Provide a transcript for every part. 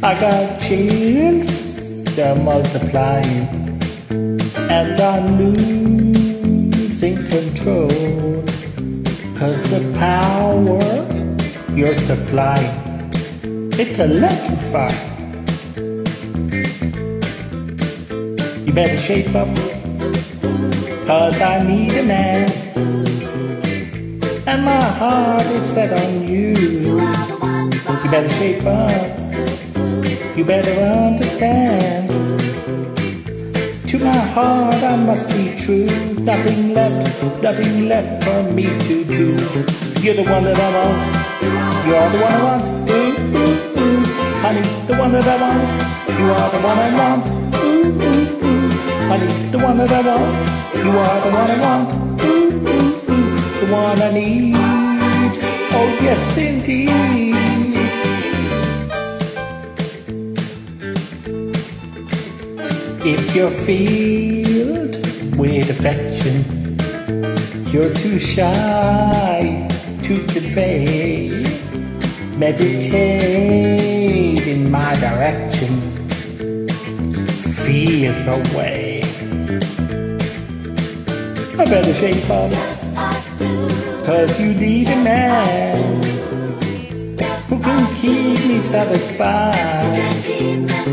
I got chills, they're multiplying, and I'm losing control. Cause the power you're supplying, it's electrifying. You better shape up, cause I need a man. And my heart is set on you. You better shape up, you better understand. To my heart, I must be true. Nothing left, nothing left for me to do. You're the one that I want. You're the one I want. Ooh, ooh, ooh. Honey, the one that I want. You are the one I want. Ooh, ooh, ooh. Honey, the one that I want. You are the one I want. Ooh, ooh, ooh. The one I need. Oh, yes, indeed. If you're filled with affection, you're too shy to convey. Meditate in my direction, feel the way. I better shape up, cause you need a man who can keep me satisfied.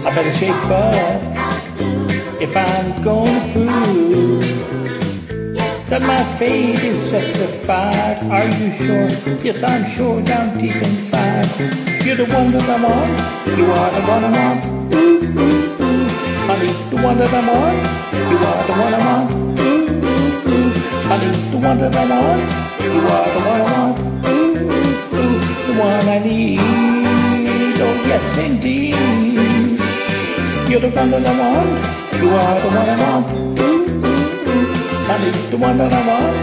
I better shape up if I'm gonna prove that my fate is justified. Are you sure? Yes, I'm sure down deep inside. You're the one that I want. You are the one I want. Ooh, ooh, ooh. Honey, the one that I want. You are the one I want. Ooh, ooh, ooh. Honey, the one that I want. You are the one I want. Ooh, ooh, ooh. The one I need. Oh, yes, indeed. You're the one that I want. You are the one I want. Ooh, ooh, ooh. Honey, the one that I want.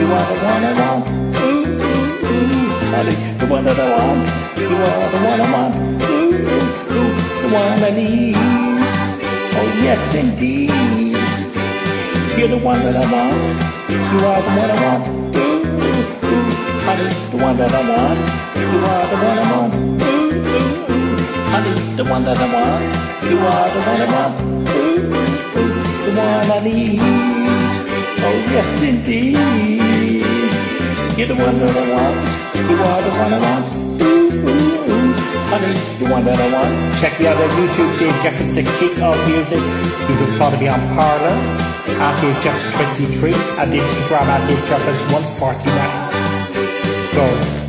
You are the one I want. Ooh, ooh, ooh. Honey, the one that I want. You are the one I want. Ooh, ooh, ooh. The one I need. Oh, yes, indeed. You're the one that I want. You are the one I want. Ooh, ooh, ooh. Honey, the one that I want. You are the one I want. Ooh, ooh, ooh. Honey, the one that I want. You are the one I want. Ooh, ooh. The one I need. Oh, yes, indeed. You're the one that I want. You are the one I want. Ooh, ooh. Honey, the one that I want. Check the other YouTube, Dave Jeffers, the king of music. You can follow me on Parler, at Dave Jeffers 23, and Instagram at Dave Jeffers 149.